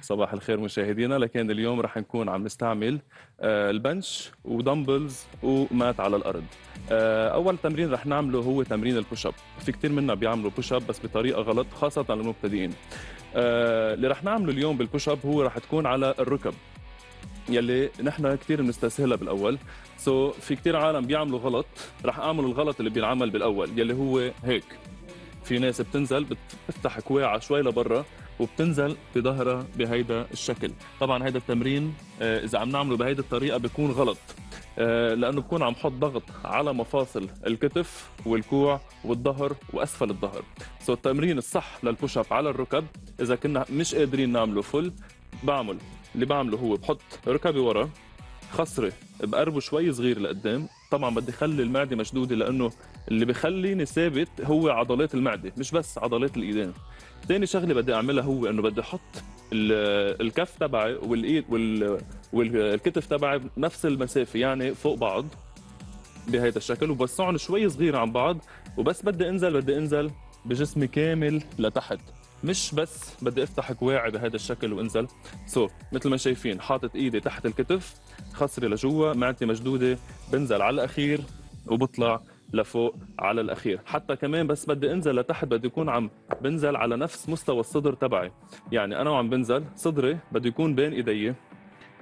صباح الخير مشاهدينا. لكن اليوم رح نكون عم نستعمل آه، ال bench و dumbbells و mat على الأرض. آه، أول تمرين رح نعمله هو تمرين ال push up في كثير منا بيعملوا push up بس بطريقة غلط خاصة للمبتدئين. آه، اللي رح نعمله اليوم بال push up هو رح تكون على الركب يلي نحن كثير بنستسهلها بالأول. so, في كثير عالم بيعملوا غلط رح أعمل الغلط اللي بينعمل بالأول يلي هو هيك. في ناس بتنزل بتفتح كواعة شوي لبرا وبتنزل بظهرها بهيدا الشكل. طبعا هيدا التمرين آه، إذا عم نعمله بهيدي الطريقة بيكون غلط آه، لأنه بكون عم حط ضغط على مفاصل الكتف والكوع والظهر وأسفل الظهر. so التمرين الصح لل push up على الركب إذا كنا مش قادرين نعمله full بعمل اللي بعمله هو بحط ركبي ورا خصري بقربه شوي صغير لقدام. طبعا بدي اخلي المعدة مشدودة لأنه اللي بخليني ثابت هو عضلات المعدة مش بس عضلات الإيدين. ثاني شغلة بدي أعملها هو إنه بدي أحط الكف تبعي والإيد والكتف تبعي بنفس المسافة يعني فوق بعض بهذا الشكل وبوسعهم شوي صغير عن بعض وبس بدي أنزل بدي أنزل بجسمي كامل لتحت. مش بس بدي افتح كواعي بهذا الشكل وأنزل. سو so, مثل ما شايفين حاطط إيدي تحت الكتف خصري لجوا معدتي مشدودة بنزل على الأخير وبطلع لفوق على الأخير. حتى كمان بس بدي أنزل لتحت بدي يكون عم بنزل على نفس مستوى الصدر تبعي. يعني أنا وعم بنزل صدري بده يكون بين إيدي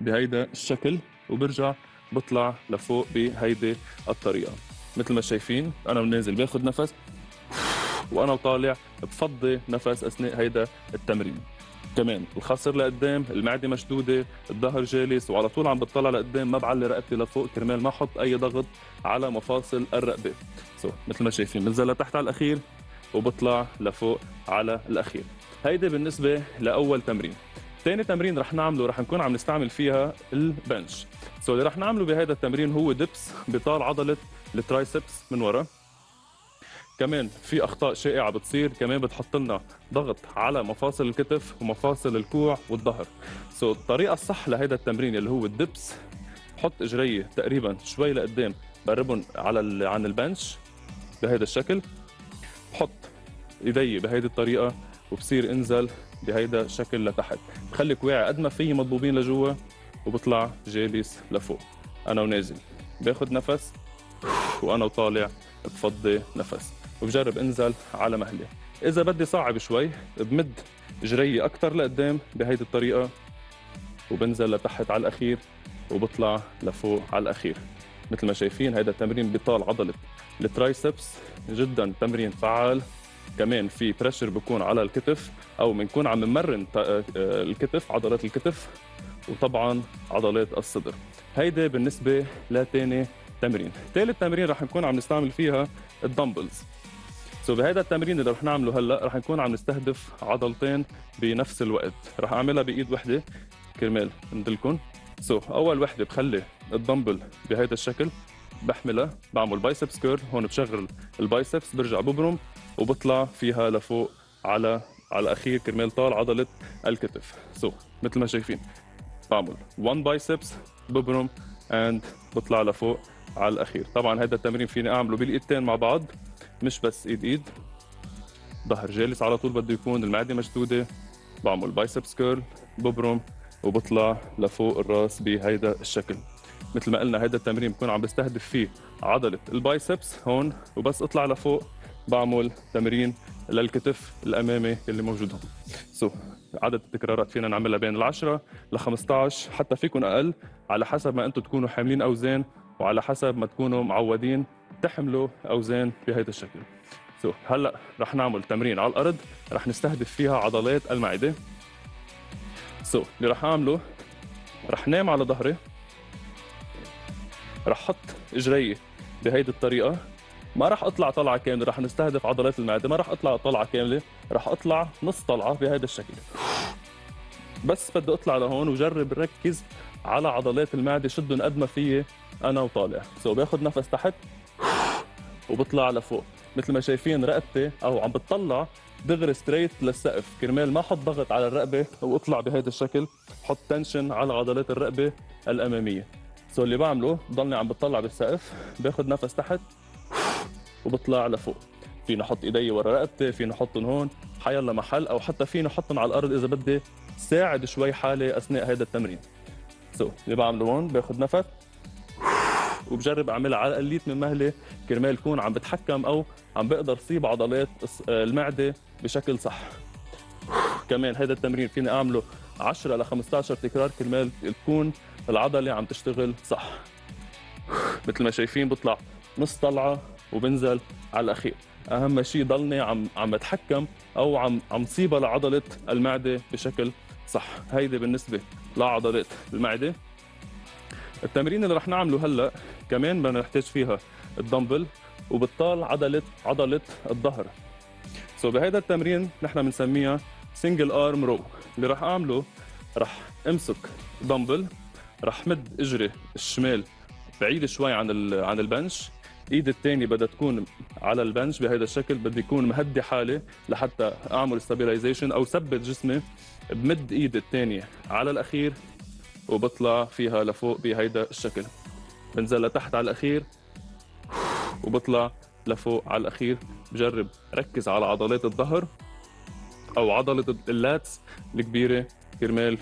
بهيدا الشكل وبرجع بطلع لفوق بهيدي الطريقة. مثل ما شايفين أنا نازل باخذ نفس وأنا طالع بفضي نفس أثناء هيدا التمرين. كمان. الخصر لقدام المعدة مشدودة الظهر جالس وعلى طول عم بتطلع لقدام ما بعلي رقبتي لفوق كرمال ما أحط أي ضغط على مفاصل الرقبة. so مثل ما شايفين بنزل لتحت على الأخير وبطلع لفوق على الأخير. هيدي بالنسبة لأول تمرين. ثاني تمرين رح نعمله رح نكون عم نستعمل فيها ال bench. so اللي رح نعمله بهذا التمرين هو dips بطال عضلة ال triceps من ورا. كمان في أخطاء شائعة بتصير كمان بتحط لنا ضغط على مفاصل الكتف ومفاصل الكوع والظهر. سو so, الطريقة الصح لهذا التمرين اللي هو الدبس بحط إجري تقريبا شوي لقدام بقربهم على عن البنش بهذا الشكل. بحط إيدي بهيدي الطريقة وبصير انزل بهيدا الشكل لتحت. بخلي كواعي قد ما في مضبوبين لجوا وبطلع جالس لفوق. أنا ونازل. باخذ نفس وأنا وطالع بفضي نفس. وبجرب انزل على مهلي إذا بدي صعب شوي بمد إجريي أكثر لقدام بهيدي الطريقة وبنزل لتحت على الأخير وبطلع لفوق على الأخير. مثل ما شايفين هيدا التمرين بيطال عضلة. ال triceps جدا تمرين فعال. كمان في pressure بيكون على الكتف أو بنكون عم نمرن آه، الكتف عضلات الكتف وطبعا عضلات الصدر. هيدا بالنسبة لتاني تمرين. ثالث تمرين رح نكون عم نستعمل فيها ال dumbbells. so بهذا التمرين اللي رح نعمله هلأ رح نكون عم نستهدف عضلتين بنفس الوقت. رح أعملها بإيد وحدة كرمال ندلكم so أول وحدة بخلي الدمبل بهذا الشكل بحملها بعمل biceps curl هون بشغل ال biceps برجع ببرم وبطلع فيها لفوق على على الاخير كرمال طال عضلة الكتف. so, مثل ما شايفين بعمل 1 biceps ببرم and بطلع لفوق على الأخير. طبعا هذا التمرين فيني أعمله بالإيدتين مع بعض. مش بس ايد ايد ظهر جالس على طول بده يكون المعدة مشدودة بعمل biceps curl ببرم وبطلع لفوق الراس بهيدا الشكل. مثل ما قلنا هيدا التمرين بكون عم بستهدف فيه عضلة ال biceps هون وبس اطلع لفوق بعمل تمرين للكتف الأمامي اللي موجود هون. so, عدد التكرارات فينا نعملها بين ال 10 ل 15 حتى فيكم أقل على حسب ما أنتم تكونوا حاملين أوزان وعلى حسب ما تكونوا معودين تحملوا أوزان بهذا الشكل. so, هلأ رح نعمل تمرين على الأرض رح نستهدف فيها عضلات المعدة. so, اللي رح أعمله رح نام على ظهري. رح أحط إجري بهيدي الطريقة. ما رح أطلع طلعة كاملة رح نستهدف عضلات المعدة. ما رح أطلع طلعة كاملة رح أطلع نص طلعة بهذا الشكل. بس بدي أطلع لهون وجرب ركز على عضلات المعدة شدهم قد ما فيي أنا وطالع. so باخذ نفس تحت. وبطلع لفوق. مثل ما شايفين رقبتي أو عم بتطلع دغري straight للسقف. كرمال ما أحط ضغط على الرقبة واطلع بهذا الشكل حط tension على عضلات الرقبة الأمامية. so اللي بعمله ضلني عم بتطلع بالسقف باخذ نفس تحت وبطلع لفوق. فيني أحط إيدي ورا رقبتي فيني أحطهم هون حيلا محل أو حتى فيني أحطهم على الأرض إذا بدي ساعد شوي حالي أثناء هذا التمرين. so اللي بعمله هون باخذ نفس وبجرب أعملها على قليلة من مهلي كرمال كون عم بتحكم أو عم بقدر صيب عضلات المعدة بشكل صح. كمان هذا التمرين فيني أعمله 10 ل 15 تكرار كرمال تكون العضلة عم تشتغل صح. مثل ما شايفين بطلع نص طلعه وبنزل على الأخير. أهم شيء ضلني عم عم اتحكم أو عم عم صيبها لعضلة المعدة بشكل صح. هيدي بالنسبة لعضلات المعدة. التمرين اللي رح نعمله هلا كمان بدنا نحتاج فيها الدمبل وبتطال عضله عضلة الظهر. so بهذا التمرين نحن بنسميها single arm row اللي رح أعمله رح أمسك دمبل رح مد إجري الشمال بعيد شوي عن عن ال bench. ايد الثانية بدها تكون على ال bench بهذا الشكل بدي يكون مهدي حالي لحتى أعمل stabilization أو ثبت جسمي بمد ايد الثانية على الأخير. وبطلع فيها لفوق بهيدا الشكل. بنزل لتحت على الأخير وبطلع لفوق على الأخير. بجرب ركز على عضلات الظهر أو عضلة ال lats الكبيرة كرمال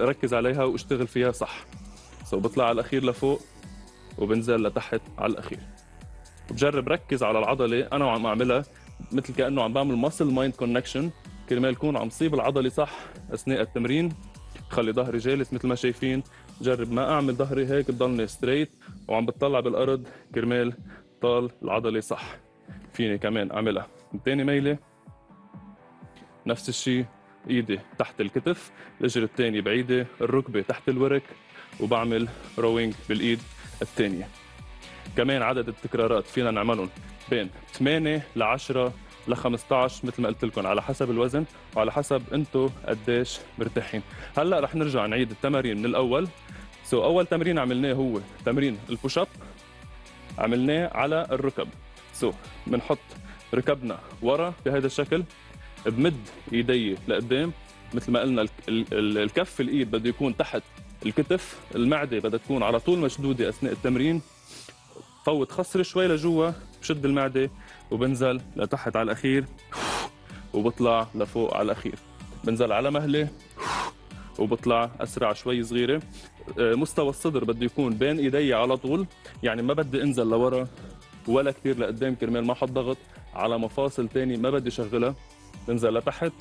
ركز عليها واشتغل فيها صح. so بطلع على الأخير لفوق وبنزل لتحت على الأخير. بجرب ركز على العضلة أنا وعم أعملها مثل كأنه عم بعمل muscle mind connection كرمال يكون عم صيب العضلة صح أثناء التمرين. خلي ظهري جالس مثل ما شايفين. جرب ما أعمل ظهري هيك بضلني straight وعم بتطلع بالأرض. كرمال طال العضلة صح. فيني كمان أعملها. تاني ميلة. نفس الشيء إيدي تحت الكتف الاجر الثاني بعيدة الركبة تحت الورك وبعمل rowing بالإيد الثانية كمان عدد التكرارات فينا نعملهم بين 8 ل 10 ل 15 مثل ما قلت لكم على حسب الوزن وعلى حسب أنتم قديش مرتاحين. هلأ رح نرجع نعيد التمارين من الأول. so, أول تمرين عملناه هو تمرين ال push up عملناه على الركب. so, بنحط ركبنا ورا بهذا الشكل بمد إيدي لقدام. مثل ما قلنا الكف الإيد بده يكون تحت الكتف المعدة بدها تكون على طول مشدودة أثناء التمرين. فوت خصر شوي لجوا بشد المعدة وبنزل لتحت على الأخير وبطلع لفوق على الأخير. بنزل على مهلة وبطلع أسرع شوي صغيرة. آه، مستوى الصدر بده يكون بين إيدي على طول. يعني ما بدي أنزل لورا ولا كثير لقدام كرمال ما أحط ضغط. على مفاصل تاني ما بدي شغلها. بنزل لتحت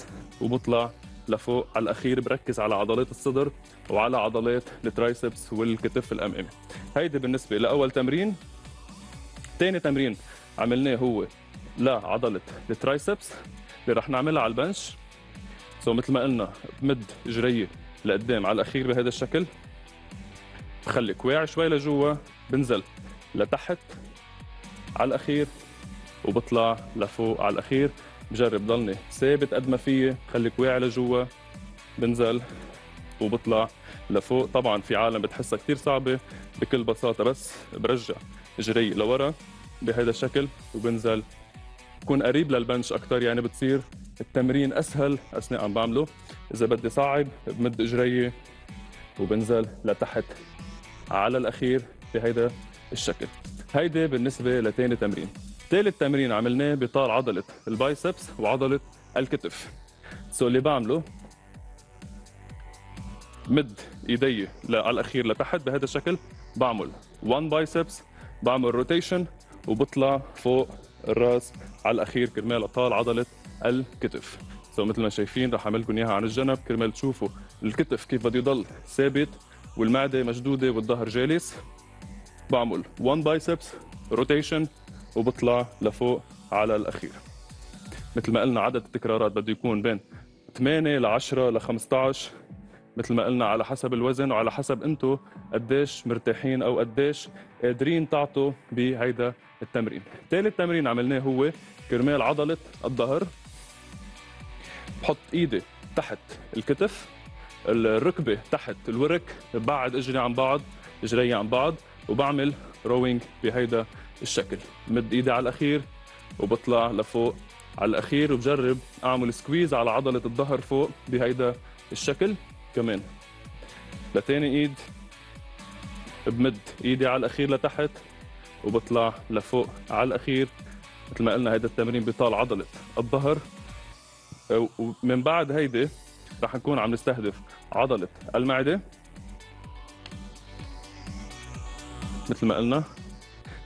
وبطلع لفوق على الأخير. بركز على عضلات الصدر وعلى عضلات ال triceps والكتف الأمامي. هيدي بالنسبة لأول تمرين. ثاني تمرين عملناه هو لعضلة ال triceps اللي رح نعملها على ال bench. so مثل ما قلنا بمد اجري لقدام على الأخير بهذا الشكل. بخلي كواع شوي لجوا بنزل لتحت على الأخير وبطلع لفوق على الأخير. بجرب ضلني ثابت قد ما فيي خلي كواع لجوا بنزل وبطلع لفوق. طبعا في عالم بتحسها كثير صعبة بكل بساطة بس برجع إجري لورا بهذا الشكل وبنزل. بكون قريب للبنش أكثر يعني بتصير التمرين أسهل أثناء عم بعمله. إذا بدي صعب بمد إجري وبنزل لتحت على الأخير بهيدا الشكل. هيدي بالنسبة لثاني تمرين. ثالث تمرين عملناه بطال عضلة البايسبس وعضلة الكتف. so اللي بعمله مد إيدي على الأخير لتحت بهذا الشكل بعمل 1 biceps بعمل rotation وبطلع فوق الراس على الأخير كرمال أطال عضلة الكتف. so مثل ما شايفين رح اعمل لكم إياها عن الجنب. كرمال تشوفوا الكتف كيف بده يضل ثابت والمعدة مشدودة والظهر جالس. بعمل 1 biceps rotation وبطلع لفوق على الأخير. مثل ما قلنا عدد التكرارات بده يكون بين 8 ل 10 ل 15 مثل ما قلنا على حسب الوزن وعلى حسب أنتم قديش مرتاحين أو قديش قادرين تعطوا بهيدا التمرين. ثالث تمرين عملناه هو كرمال عضلة الظهر. بحط إيدي تحت الكتف الركبة تحت الورك بعد إجري عن بعض إجري عن بعض وبعمل rowing بهيدا الشكل. مد إيدي على الأخير وبطلع لفوق على الأخير وبجرب أعمل squeeze على عضلة الظهر فوق بهيدا الشكل. كمان. لتاني إيد بمد إيدي على الأخير لتحت وبطلع لفوق على الأخير. مثل ما قلنا هيدا التمرين بيطال عضلة الظهر. ومن بعد هيدي رح نكون عم نستهدف عضلة المعدة. مثل ما قلنا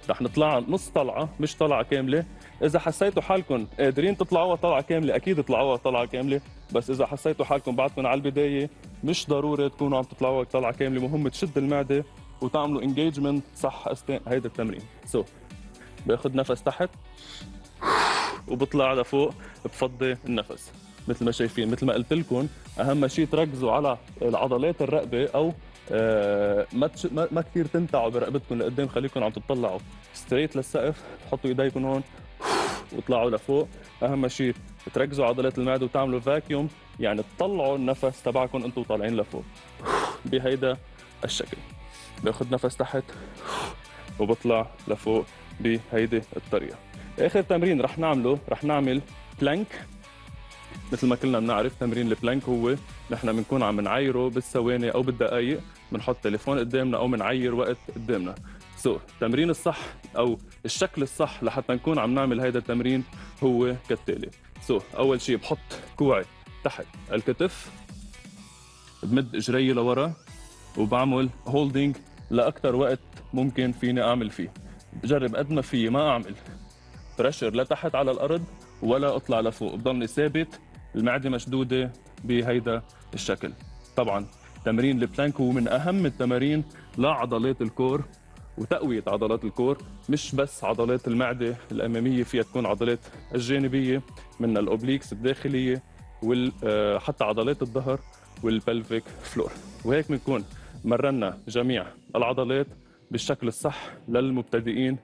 رح نطلع نص طلعة مش طلعة كاملة. إذا حسيتوا حالكم قادرين تطلعوها طلعة كاملة أكيد اطلعوها طلعة كاملة. بس إذا حسيتوا حالكم بعدكم على البداية مش ضروري تكونوا عم تطلعوها طلعة كاملة مهم تشد المعدة وتعملوا engagement صح اثناء هيدا التمرين so, باخذ نفس تحت وبطلع لفوق بفضي النفس مثل ما شايفين مثل ما قلت لكم أهم شيء تركزوا على العضلات الرقبة أو آه، ما. ما, ما كثير تنتعوا برقبتكم لقدام خليكم عم تطلعوا ستريت للسقف تحطوا ايديكم هون وطلعوا لفوق. أهم شيء تركزوا عضلات المعدة وتعملوا فاكيوم يعني تطلعوا النفس تبعكم أنتم طالعين لفوق. بهيدا الشكل. بأخذ نفس تحت وبطلع لفوق بهيدي الطريقة. آخر تمرين رح نعمله رح نعمل plank مثل ما كلنا بنعرف تمرين ال plank هو نحن بنكون عم نعيره بالثواني أو بالدقائق بنحط تليفون قدامنا أو بنعير وقت قدامنا. so التمرين الصح أو الشكل الصح لحتى نكون عم نعمل هذا التمرين هو كالتالي. so أول شيء بحط كوعي تحت الكتف بمد إجري لورا وبعمل holding لاكثر وقت ممكن فيني أعمل فيه. بجرب قد ما في ما أعمل pressure لتحت على الأرض ولا أطلع لفوق. بضلني ثابت المعدة مشدودة بهيدا الشكل. طبعا تمرين ال plank هو من أهم التمارين لعضلات ال core وتقوية عضلات ال core مش بس عضلات المعدة الأمامية فيها تكون عضلات الجانبية من ال obliques الداخلية وحتى آه، عضلات الظهر والبلفيك فلور. وهيك بنكون مرنا جميع العضلات بالشكل الصح للمبتدئين